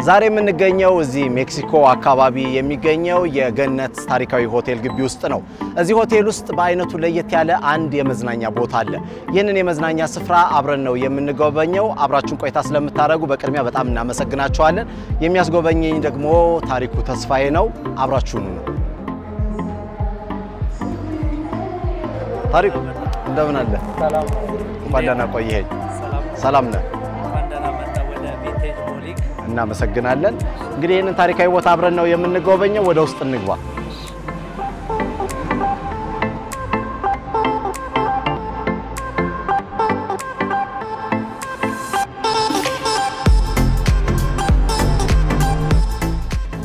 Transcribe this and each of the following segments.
ዛሬ የምንገኘው እዚህ ሜክሲኮ አካባቢ የሚገኘው የገነት ታሪካዊ ሆቴል ግቢ ውስጥ ነው። እዚህ ሆቴል ውስጥ በአይነቱ ለየት ያለ አንድ የመዝናኛ ቦታ አለ። ይህንን የመዝናኛ ስፍራ አብረን ነው የምንጎበኘው። አብራችሁን ቆይታ ስለምታደርጉ በቅድሚያ በጣም እናመሰግናችኋለን። የሚያስጎበኘኝ ደግሞ ታሪኩ ተስፋዬ ነው። አብራችሁን ነው። ታሪኩ እንደምን አለ? እንኳን ደህና ቆየኸኝ። ሰላም ነህ? እናመሰግናለን። እንግዲህ ይህንን ታሪካዊ ቦታ አብረን ነው የምንጎበኘው። ወደ ውስጥ እንግባ።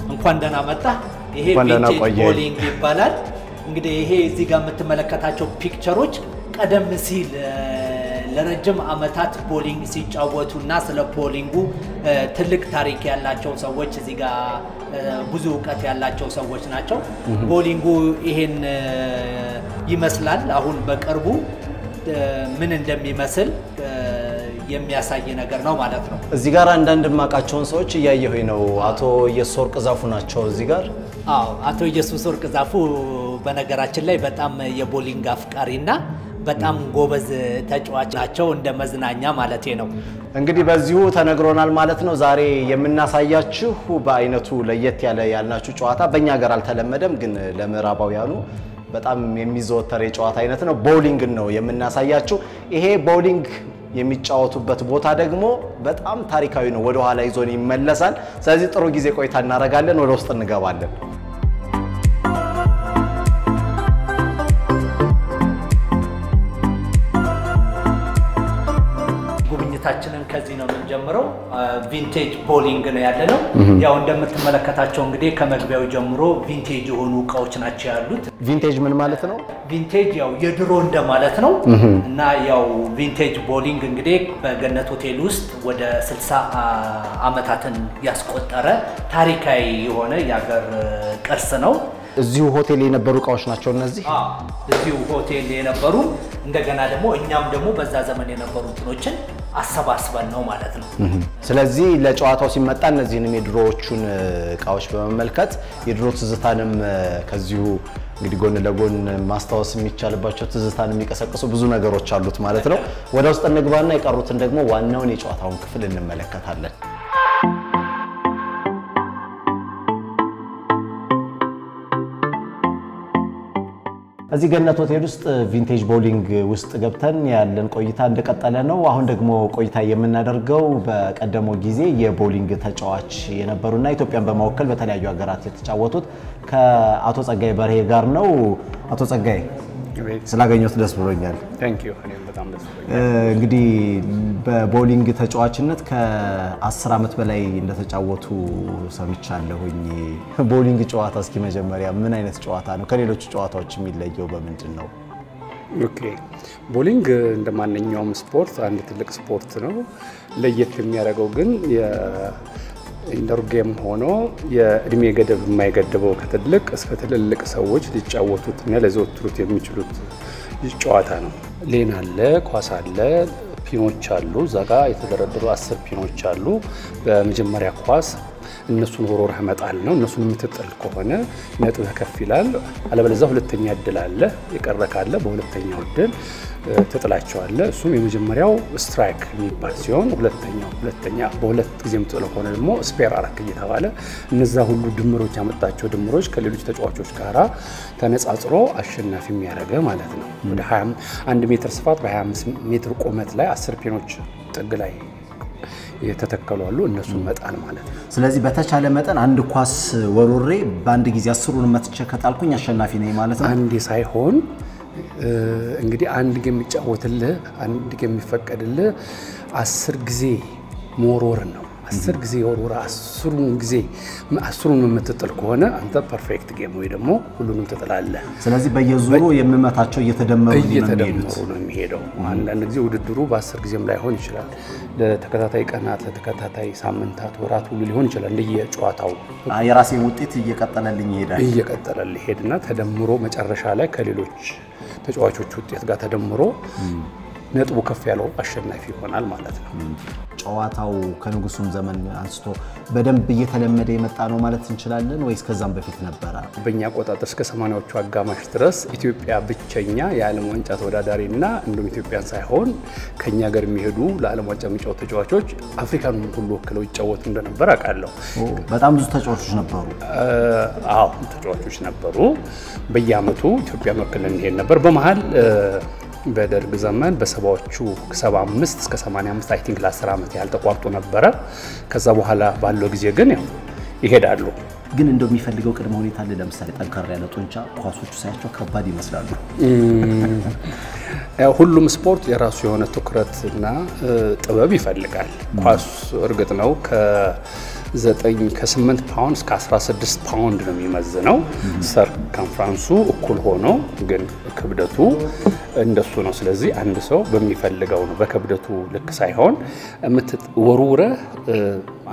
እንኳን ደህና መጣ። ይሄ ቪንቴጅ ቦሊንግ ይባላል። እንግዲህ ይሄ እዚህ ጋር የምትመለከታቸው picture ኦች ቀደም ሲል ለረጅም ዓመታት ቦሊንግ ሲጫወቱ እና ስለ ቦሊንጉ እ፣ ትልቅ ታሪክ ያላቸው ሰዎች እዚህ ጋር ብዙ እውቀት ያላቸው ሰዎች ናቸው። ቦሊንጉ ይሄን ይመስላል። አሁን በቅርቡ ምን እንደሚመስል የሚያሳይ ነገር ነው ማለት ነው። እዚህ ጋር አንዳንድ የማውቃቸውን ሰዎች እያየሁኝ ነው። አቶ ኢየሱስ ወርቅ ዛፉ ናቸው እዚህ ጋር። አዎ አቶ ኢየሱስ ወርቅ ዛፉ በነገራችን ላይ በጣም የቦሊንግ አፍቃሪና በጣም ጎበዝ ተጫዋች ናቸው። እንደ መዝናኛ ማለቴ ነው። እንግዲህ በዚሁ ተነግሮናል ማለት ነው። ዛሬ የምናሳያችሁ በአይነቱ ለየት ያለ ያልናችሁ ጨዋታ በእኛ ሀገር አልተለመደም፣ ግን ለምዕራባውያኑ በጣም የሚዘወተር የጨዋታ አይነት ነው። ቦሊንግ ነው የምናሳያችሁ። ይሄ ቦሊንግ የሚጫወቱበት ቦታ ደግሞ በጣም ታሪካዊ ነው። ወደ ኋላ ይዞን ይመለሳል። ስለዚህ ጥሩ ጊዜ ቆይታ እናደርጋለን። ወደ ውስጥ እንገባለን። የምንጀምረው። ቪንቴጅ ቦሊንግ ነው ያለ ነው። ያው እንደምትመለከታቸው እንግዲህ ከመግቢያው ጀምሮ vintage የሆኑ እቃዎች ናቸው ያሉት። vintage ምን ማለት ነው? vintage ያው የድሮ እንደማለት ነው እና ያው ቪንቴጅ ቦሊንግ እንግዲህ በገነት ሆቴል ውስጥ ወደ 60 ዓመታትን ያስቆጠረ ታሪካዊ የሆነ የሀገር ቅርስ ነው። እዚሁ ሆቴል የነበሩ እቃዎች ናቸው እነዚህ። እዚሁ ሆቴል የነበሩ እንደገና ደግሞ እኛም ደግሞ በዛ ዘመን የነበሩ እንትኖችን አሰባስበን ነው ማለት ነው። ስለዚህ ለጨዋታው ሲመጣ እነዚህንም የድሮዎቹን እቃዎች በመመልከት የድሮ ትዝታንም ከዚሁ እንግዲህ ጎን ለጎን ማስታወስ የሚቻልባቸው ትዝታን የሚቀሰቅሱ ብዙ ነገሮች አሉት ማለት ነው። ወደ ውስጥ እንግባና የቀሩትን ደግሞ ዋናውን የጨዋታውን ክፍል እንመለከታለን። እዚህ ገነት ሆቴል ውስጥ ቪንቴጅ ቦሊንግ ውስጥ ገብተን ያለን ቆይታ እንደቀጠለ ነው። አሁን ደግሞ ቆይታ የምናደርገው በቀደመው ጊዜ የቦሊንግ ተጫዋች የነበሩና ኢትዮጵያን በመወከል በተለያዩ ሀገራት የተጫወቱት ከአቶ ጸጋይ በርሄ ጋር ነው። አቶ ጸጋይ ስላገኘሁት ደስ ብሎኛል። እንግዲህ በቦሊንግ ተጫዋችነት ከ10 ዓመት በላይ እንደተጫወቱ ሰምቻለሁኝ። ቦሊንግ ጨዋታ እስኪ መጀመሪያ ምን አይነት ጨዋታ ነው? ከሌሎቹ ጨዋታዎች የሚለየው በምንድን ነው? okay ቦሊንግ እንደ ማንኛውም ስፖርት አንድ ትልቅ ስፖርት ነው። ለየት የሚያደርገው ግን የ indoor game ሆኖ የእድሜ ገደብ የማይገድበው ከትልቅ እስከ ትልልቅ ሰዎች ሊጫወቱት እና ሊዘወትሩት የሚችሉት ጨዋታ ነው። lane አለ፣ ኳስ አለ፣ pin ኦች አሉ። እዛ ጋ የተደረደሩ አስር pin ኦች አሉ። በመጀመሪያ ኳስ እነሱን ወርውረህ መጣል ነው። እነሱን የምትጥል ከሆነ ነጥብህ ከፍ ይላል። አለበለዚያ ሁለተኛ እድል አለ። የቀረ ካለ በሁለተኛው እድል እ፣ ትጥላቸዋለህ። እሱም የመጀመሪያው strike የሚባል ሲሆን ሁለተኛው ሁለተኛ በሁለት ጊዜ የምትጥለው ከሆነ ደግሞ spare አረክ እየተባለ እነዛ ሁሉ ድምሮች ያመጣቸው ድምሮች ከሌሎች ተጫዋቾች ጋራ ተነጻጽሮ አሸናፊ የሚያደርግ ማለት ነው። ወደ 21 ሜትር ስፋት በ25 ሜትር ቁመት ላይ 10 pin ኦች ጥግ ላይ የተተከሉ አሉ። እነሱን መጣል ማለት ነው። ስለዚህ በተቻለ መጠን አንድ ኳስ ወርውሬ በአንድ ጊዜ አስሩን መትቼ ከጣልኩኝ አሸናፊ ነኝ ማለት ነው። አንዴ ሳይሆን እንግዲህ አንድ game የሚጫወትልህ አንድ game የሚፈቀድልህ አስር ጊዜ መወርወርን ነው። አስር ጊዜ ወርውረህ አስሩን ጊዜ አስሩን የምትጥል ከሆነ አንተ perfect game ወይ ደግሞ ሁሉንም ትጥላለህ። ስለዚህ በየዙሩ የምመታቸው እየተደመሩ እየተደመሩ ነው የሚሄደው። አንዳንድ ጊዜ ውድድሩ በአስር ጊዜም ላይሆን ይችላል። ለተከታታይ ቀናት፣ ለተከታታይ ሳምንታት፣ ወራት ሁሉ ሊሆን ይችላል። እንደየጨዋታው የራሴን ውጤት እየቀጠለልኝ ይሄዳል። እየቀጠለ ሊሄድና ተደምሮ መጨረሻ ላይ ከሌሎች ተጫዋቾች ውጤት ጋር ተደምሮ ነጥቡ ከፍ ያለው አሸናፊ ይሆናል ማለት ነው። ጨዋታው ከንጉሱም ዘመን አንስቶ በደንብ እየተለመደ የመጣ ነው ማለት እንችላለን ወይስ ከዛም በፊት ነበረ? በእኛ አቆጣጠር እስከ ሰማንያዎቹ አጋማሽ ድረስ ኢትዮጵያ ብቸኛ የዓለም ዋንጫ ተወዳዳሪ እና እንዲሁም ኢትዮጵያን ሳይሆን ከኛ ሀገር የሚሄዱ ለዓለም ዋንጫ የሚጫወቱ ተጫዋቾች አፍሪካን ሁሉ ወክለው ይጫወቱ እንደነበር አውቃለሁ። በጣም ብዙ ተጫዋቾች ነበሩ። አዎ ተጫዋቾች ነበሩ። በየአመቱ ኢትዮጵያ ወክለን እንሄድ ነበር። በመሀል በደርግ ዘመን በሰባዎቹ 75 እስከ 85 I think ለ10 ዓመት ያህል ተቋርጦ ነበረ። ከዛ በኋላ ባለው ጊዜ ግን ያው ይሄዳሉ። ግን እንደው የሚፈልገው ቅድመ ሁኔታ አለ። ለምሳሌ ጠንካራ ያለ ጡንቻ፣ ኳሶቹ ሳያቸው ከባድ ይመስላሉ። ሁሉም ስፖርት የራሱ የሆነ ትኩረት እና ጥበብ ይፈልጋል። ኳስ እርግጥ ነው ከ9 ከ8 ፓውንድ እስከ 16 ፓውንድ ነው የሚመዝነው። circumference ኡ እኩል ሆኖ ግን ክብደቱ እንደሱ ነው። ስለዚህ አንድ ሰው በሚፈልገው ነው በክብደቱ ልክ ሳይሆን ወርውረህ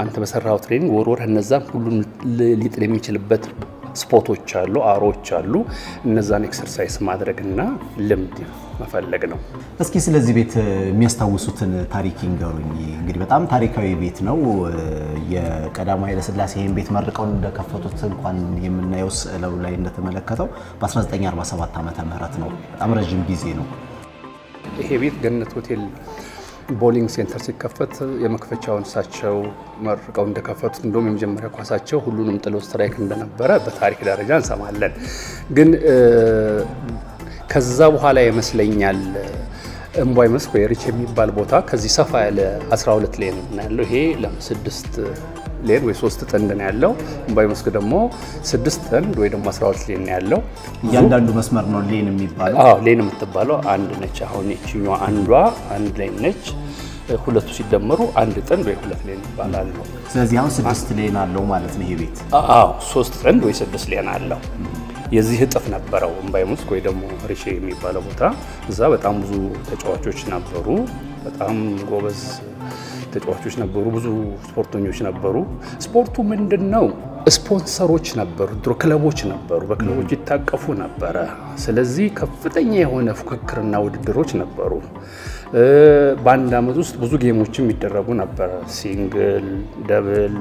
አንተ በሰራው training ወርውረህ እነዛን ሁሉም ሊጥል የሚችልበት spot ኦች አሉ፣ arrow ዎች አሉ። እነዛን exercise ማድረግና ልምድ መፈለግ ነው። እስኪ ስለዚህ ቤት የሚያስታውሱትን ታሪክ ይንገሩኝ። እንግዲህ በጣም ታሪካዊ ቤት ነው። የቀዳማዊ ኃይለሥላሴ ይህን ቤት መርቀው እንደከፈቱት እንኳን የምናየው ስዕሉ ላይ እንደተመለከተው በ1947 ዓመተ ምህረት ነው። በጣም ረዥም ጊዜ ነው። ይሄ ቤት ገነት ሆቴል ቦሊንግ ሴንተር ሲከፈት የመክፈቻውን እሳቸው መርቀው እንደከፈቱት እንደውም የመጀመሪያ ኳሳቸው ሁሉንም ጥሎ strike እንደነበረ በታሪክ ደረጃ እንሰማለን። ግን ከዛ በኋላ ይመስለኛል እምቧይ መስክ ወይ ሪሼ የሚባል ቦታ ከዚህ ሰፋ ያለ 12 lane ነው ያለው። ይሄ ለስድስት lane ወይ ሶስት ጥንድ ነው ያለው። እምቧይ መስክ ደግሞ ስድስት ጥንድ ወይ ደግሞ 12 lane ነው ያለው። እያንዳንዱ መስመር ነው lane የሚባለው። አዎ lane የምትባለው አንድ ነች። አሁን ይችኛዋ አንዷ አንድ lane ነች። ሁለቱ ሲደመሩ አንድ ጥንድ ወይ ሁለት lane ይባላሉ። ስለዚህ አሁን ስድስት lane አለው ማለት ነው ይሄ ቤት። አዎ ሶስት ጥንድ ወይ ስድስት lane አለው። የዚህ እጥፍ ነበረው እምቧይ መስክ ወይ ደግሞ ሪሼ የሚባለው ቦታ። እዛ በጣም ብዙ ተጫዋቾች ነበሩ። በጣም ጎበዝ ተጫዋቾች ነበሩ። ብዙ ስፖርተኞች ነበሩ። ስፖርቱ ምንድን ነው? ስፖንሰሮች ነበሩ። ድሮ ክለቦች ነበሩ። በክለቦች ይታቀፉ ነበረ። ስለዚህ ከፍተኛ የሆነ ፉክክርና ውድድሮች ነበሩ። በአንድ ዓመት ውስጥ ብዙ game ኦችም ይደረጉ ነበረ። single፣ double፣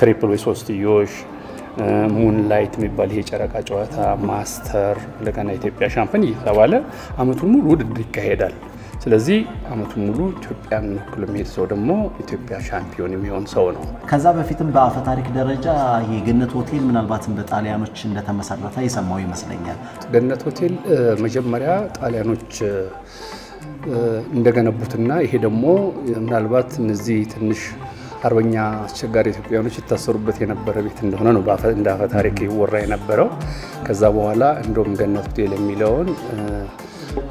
triple ወይ ሶስትዮሽ moon የሚባል ይሄ የጨረቃ ጨዋታ፣ master፣ እንደገና ኢትዮጵያ ሻምፒዮን እየተባለ አመቱን ሙሉ ውድድር ይካሄዳል። ስለዚህ አመቱን ሙሉ ኢትዮጵያን ወክሎ የሚሄድ ሰው ደግሞ ኢትዮጵያ ሻምፒዮን የሚሆን ሰው ነው። ከዛ በፊትም በአፈ ታሪክ ደረጃ የገነት ሆቴል ምናልባትም በጣሊያኖች እንደተመሰረተ የሰማው ይመስለኛል። ገነት ሆቴል መጀመሪያ ጣሊያኖች እንደገነቡትና ይሄ ደግሞ ምናልባት እነዚህ ትንሽ አርበኛ አስቸጋሪ ኢትዮጵያውያኖች ይታሰሩበት የነበረ ቤት እንደሆነ ነው እንደ አፈ ታሪክ ይወራ የነበረው። ከዛ በኋላ እንደውም ገነት ሆቴል የሚለውን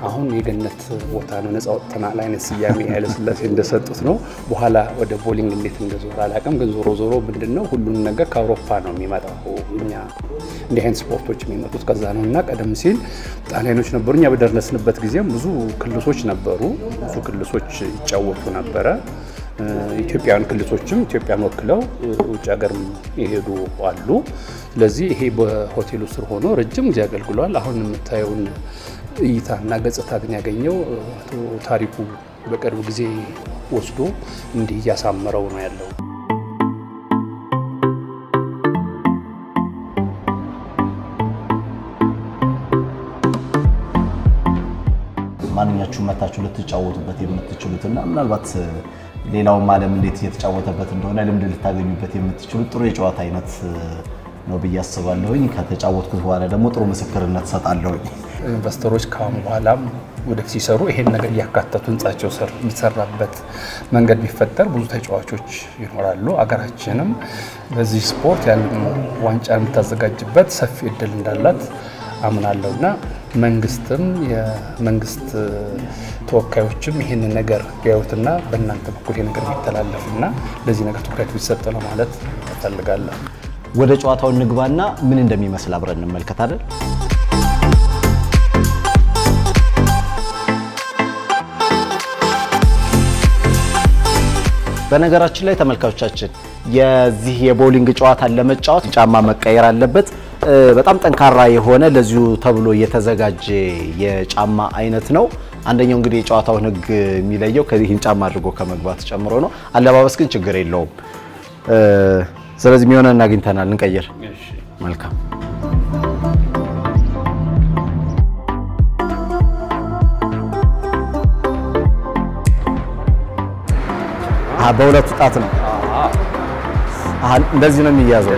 አሁን የገነት ቦታ ነው ነፃ ወጥተናል አይነት ስያሜ ኃይለሥላሴ እንደሰጡት ነው። በኋላ ወደ ቦሊንግ እንዴት እንደዞረ አላውቅም፣ ግን ዞሮ ዞሮ ምንድን ነው ሁሉንም ነገር ከአውሮፓ ነው የሚመጣው። እኛ እንዲህ አይነት ስፖርቶች የሚመጡት ከዛ ነው እና ቀደም ሲል ጣሊያኖች ነበሩ። እኛ በደረስንበት ጊዜም ብዙ ክልሶች ነበሩ። ብዙ ክልሶች ይጫወቱ ነበረ። ኢትዮጵያውያን ክልሶችም ኢትዮጵያን ወክለው ውጭ ሀገር የሄዱ አሉ። ስለዚህ ይሄ በሆቴሉ ስር ሆኖ ረጅም ጊዜ አገልግሏል። አሁን የምታየውን እይታና ገጽታ ግን ያገኘው አቶ ታሪኩ በቅርብ ጊዜ ወስዶ እንዲህ እያሳመረው ነው ያለው። ማንኛችሁም መታችሁ ልትጫወቱበት የምትችሉትና ምናልባት ሌላውም ዓለም እንዴት እየተጫወተበት እንደሆነ ልምድ ልታገኙበት የምትችሉት ጥሩ የጨዋታ አይነት ነው ብዬ አስባለሁኝ። ከተጫወትኩት በኋላ ደግሞ ጥሩ ምስክርነት ሰጣለሁኝ። ኢንቨስተሮች ከአሁን በኋላም ወደፊት ሲሰሩ ይሄን ነገር እያካተቱ ህንጻቸው ስር የሚሰራበት መንገድ ቢፈጠር ብዙ ተጫዋቾች ይኖራሉ። አገራችንም በዚህ ስፖርት ያለን ዋንጫ የምታዘጋጅበት ሰፊ እድል እንዳላት አምናለሁ እና መንግስትም የመንግስት ተወካዮችም ይህንን ነገር ቢያዩትና በእናንተ በኩል ይህ ነገር ቢተላለፍና ለዚህ ነገር ትኩረት ቢሰጥ ነው ማለት እፈልጋለሁ። ወደ ጨዋታው እንግባና ምን እንደሚመስል አብረን እንመልከታለን። በነገራችን ላይ ተመልካቾቻችን የዚህ የቦሊንግ ጨዋታን ለመጫወት ጫማ መቀየር አለበት። በጣም ጠንካራ የሆነ ለዚሁ ተብሎ የተዘጋጀ የጫማ አይነት ነው። አንደኛው እንግዲህ የጨዋታውን ሕግ የሚለየው ከዚህን ጫማ አድርጎ ከመግባት ጨምሮ ነው። አለባበስ ግን ችግር የለውም። ስለዚህ የሚሆነን አግኝተናል። እንቀይር። መልካም በሁለቱ ጣት ነው። እንደዚህ ነው የሚያዘው።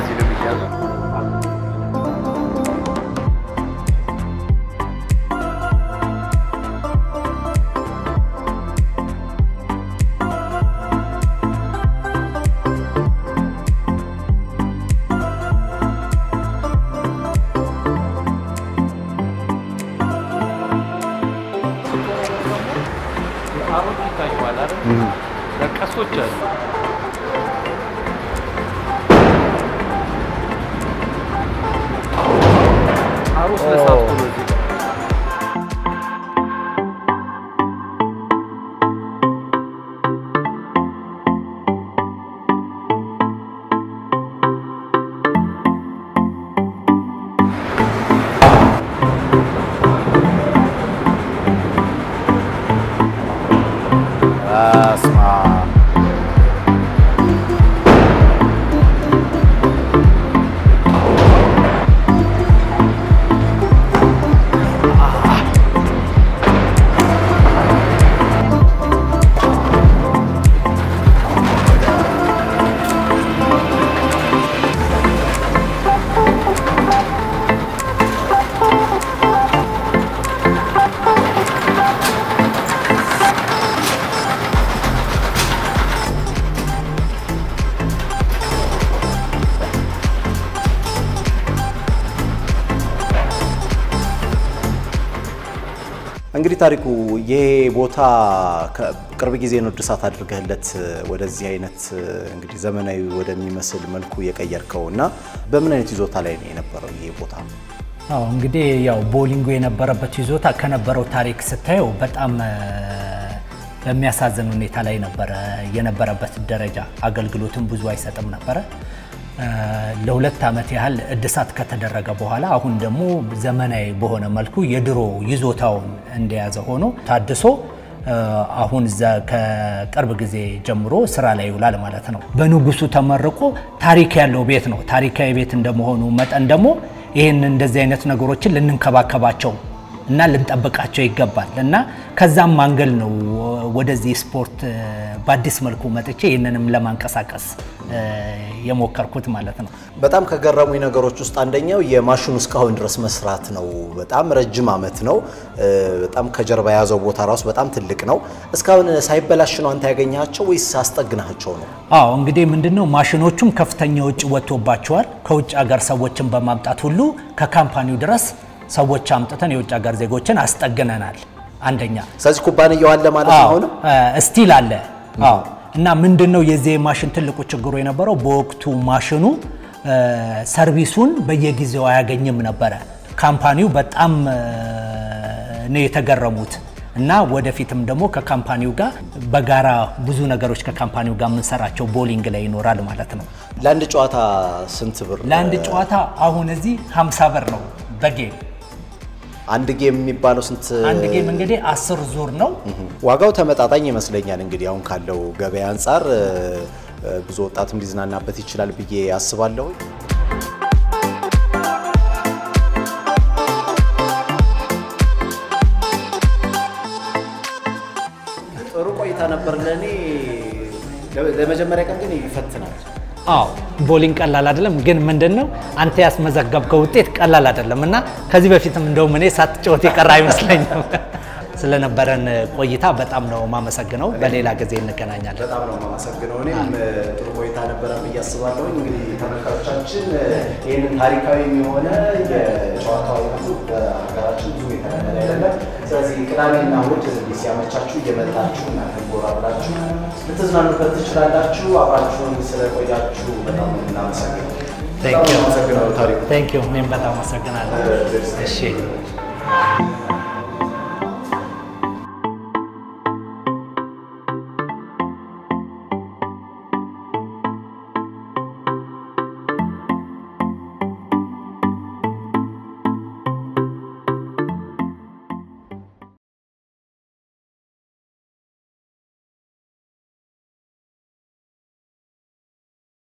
ታሪኩ ይሄ ቦታ ቅርብ ጊዜ ነው እድሳት አድርገህለት ወደዚህ አይነት እንግዲህ ዘመናዊ ወደሚመስል መልኩ የቀየርከው እና በምን አይነት ይዞታ ላይ ነው የነበረው ይሄ ቦታ? አዎ እንግዲህ ያው ቦሊንጉ የነበረበት ይዞታ ከነበረው ታሪክ ስታየው በጣም በሚያሳዝን ሁኔታ ላይ ነበረ የነበረበት ደረጃ። አገልግሎትም ብዙ አይሰጥም ነበረ። ለሁለት ዓመት ያህል እድሳት ከተደረገ በኋላ አሁን ደግሞ ዘመናዊ በሆነ መልኩ የድሮ ይዞታውን እንደያዘ ሆኖ ታድሶ አሁን ከቅርብ ጊዜ ጀምሮ ስራ ላይ ይውላል ማለት ነው። በንጉሱ ተመርቆ ታሪክ ያለው ቤት ነው። ታሪካዊ ቤት እንደመሆኑ መጠን ደግሞ ይህን እንደዚህ አይነት ነገሮችን ልንንከባከባቸው እና ልንጠብቃቸው ይገባል እና ከዛም ማንገል ነው ወደዚህ ስፖርት በአዲስ መልኩ መጥቼ ይህንንም ለማንቀሳቀስ የሞከርኩት ማለት ነው። በጣም ከገረሙኝ ነገሮች ውስጥ አንደኛው የማሽኑ እስካሁን ድረስ መስራት ነው። በጣም ረጅም ዓመት ነው። በጣም ከጀርባ የያዘው ቦታ ራሱ በጣም ትልቅ ነው። እስካሁን ሳይበላሽ ነው አንተ ያገኛቸው ወይስ አስጠግናቸው ነው? አዎ እንግዲህ ምንድነው ማሽኖቹም ከፍተኛ ውጭ ወጥቶባቸዋል። ከውጭ ሀገር ሰዎችን በማምጣት ሁሉ ከካምፓኒው ድረስ ሰዎች አምጥተን የውጭ ሀገር ዜጎችን አስጠግነናል። አንደኛ ስለዚህ ኩባንያው አለ ማለት ነው። አሁንም still አለ። አዎ እና ምንድነው የዚህ ማሽን ትልቁ ችግሩ የነበረው በወቅቱ ማሽኑ service ኡን በየጊዜው አያገኝም ነበረ። company ው በጣም ነው የተገረሙት እና ወደፊትም ደግሞ ከ company ው ጋር በጋራ ብዙ ነገሮች ከ company ው ጋር የምንሰራቸው ቦሊንግ ላይ ይኖራል ማለት ነው። ለአንድ ጨዋታ ስንት ብር? ለአንድ ጨዋታ አሁን እዚህ 50 ብር ነው በ game አንድ game የሚባለው ስንት? አንድ game እንግዲህ አስር ዙር ነው። ዋጋው ተመጣጣኝ ይመስለኛል። እንግዲህ አሁን ካለው ገበያ አንጻር ብዙ ወጣትም ሊዝናናበት ይችላል ብዬ አስባለሁ። ጥሩ ቆይታ ነበር ለእኔ። ለመጀመሪያ ቀን ግን ይፈትናል። አዎ ቦሊንግ ቀላል አይደለም፣ ግን ምንድን ነው አንተ ያስመዘገብከው ውጤት ቀላል አይደለም እና ከዚህ በፊትም እንደውም እኔ ሳትጫወት የቀረ አይመስለኝም። ስለነበረን ቆይታ በጣም ነው ማመሰግነው። በሌላ ጊዜ እንገናኛለን። በጣም ነው የማመሰግነው። እኔም ጥሩ ቆይታ ነበረ ብዬ አስባለሁ። እንግዲህ ተመልካቾቻችን ይህንን ታሪካዊ የሆነ የጨዋታው አይነቱ በሀገራችን ብዙ የተለመደ አይደለም። ስለዚህ ቅዳሜና እሑድ እንግዲህ ሲያመቻችሁ እየመጣችሁ እናንተ ጎራ ብላችሁ ልትዝናኑበት ትችላላችሁ። አብራችሁን ስለቆያችሁ በጣም ነው የምናመሰግነው። በጣም ነው የማመሰግነው ታሪኩ። ቴንክ ዩ። እኔም በጣም አመሰግናለሁ። እሺ